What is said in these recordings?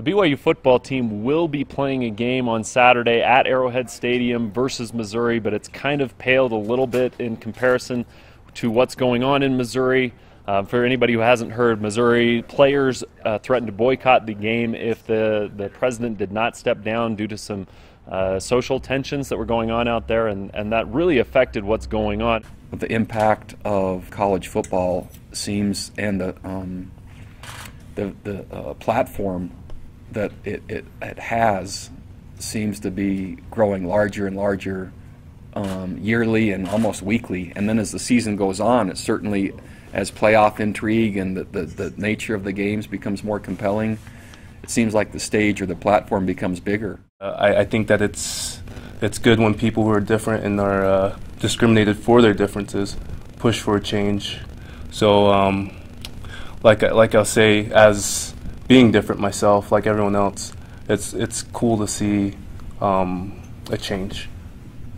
The BYU football team will be playing a game on Saturday at Arrowhead Stadium versus Missouri, but it's kind of paled a little bit in comparison to what's going on in Missouri. Uh, for anybody who hasn't heard, Missouri players uh, threatened to boycott the game if the, the president did not step down due to some uh, social tensions that were going on out there, and, and that really affected what's going on. The impact of college football seems, and the, um, the, the uh, platform that it, it, it has seems to be growing larger and larger um, yearly and almost weekly. And then as the season goes on, it certainly, as playoff intrigue and the, the, the, nature of the games becomes more compelling, it seems like the stage or the platform becomes bigger. Uh, I, I, think that it's, it's good when people who are different and are uh, discriminated for their differences push for a change. So, um, like, like I'll say, as being different myself, like everyone else, it's it's cool to see um, a change.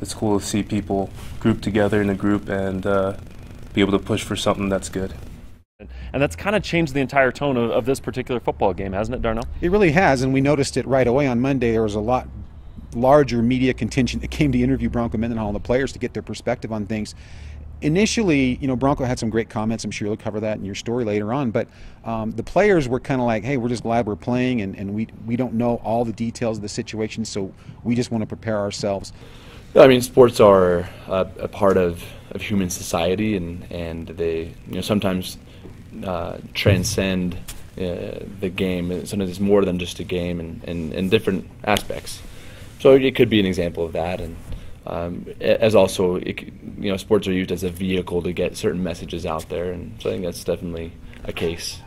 It's cool to see people group together in a group and uh, be able to push for something that's good. And that's kind of changed the entire tone of, of this particular football game, hasn't it, Darnell? It really has, and we noticed it right away on Monday. There was a lot larger media contingent that came to interview Bronco Mendenhall and the players to get their perspective on things initially, you know, Bronco had some great comments. I'm sure you'll cover that in your story later on. But um, the players were kind of like, hey, we're just glad we're playing, and, and we, we don't know all the details of the situation, so we just want to prepare ourselves. I mean, sports are a, part of, of human society, and, and they you know sometimes uh, transcend uh, the game. Sometimes it's more than just a game, and in, in different aspects. So it could be an example of that, and um, as also it, you know sports are used as a vehicle to get certain messages out there, and so I think that's definitely a case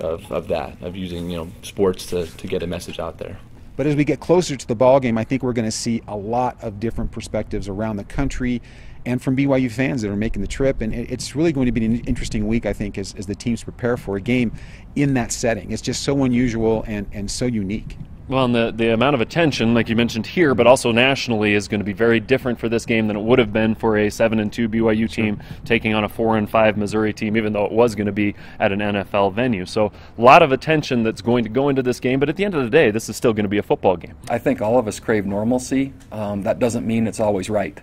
of, of that of using you know sports to, to get a message out there. But as we get closer to the ball game, I think we're going to see a lot of different perspectives around the country and from BYU fans that are making the trip. And it's really going to be an interesting week, I think, as, as the teams prepare for a game in that setting. It's just so unusual and, and so unique. Well, and the, the amount of attention, like you mentioned here, but also nationally, is going to be very different for this game than it would have been for a seven and two BYU team sure. taking on a four and five Missouri team, even though it was going to be at an NFL venue. So a lot of attention that's going to go into this game. But at the end of the day, this is still going to be a football game. I think all of us crave normalcy. Um, that doesn't mean it's always right.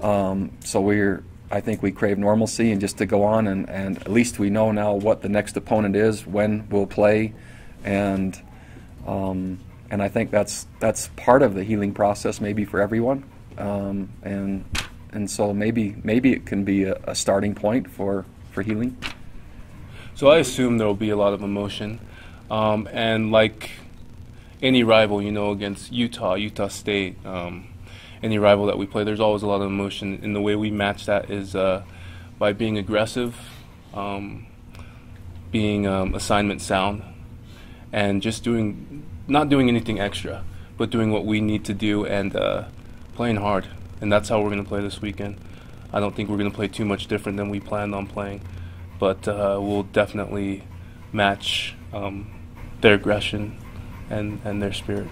Um, so we're I think we crave normalcy and just to go on and, and at least we know now what the next opponent is, when we'll play, and. Um, and I think that's that's part of the healing process, maybe for everyone, um, and and so maybe maybe it can be a, a, starting point for for healing. So I assume there will be a lot of emotion, um, and like any rival, you know, against Utah, Utah State, um, any rival that we play, there's always a lot of emotion. And the way we match that is uh, by being aggressive, um, being um, assignment sound, and just doing not doing anything extra, but doing what we need to do and uh, playing hard. And that's how we're going to play this weekend. I don't think we're going to play too much different than we planned on playing, but uh, we'll definitely match um, their aggression and, and their spirit.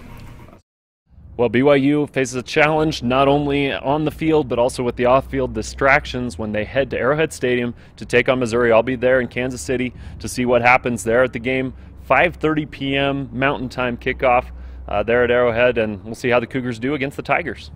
Well, BYU faces a challenge not only on the field but also with the off-field distractions when they head to Arrowhead Stadium to take on Missouri. I'll be there in Kansas City to see what happens there at the game. 5:30 p.m. Mountain Time kickoff uh, there at Arrowhead, and we'll see how the Cougars do against the Tigers.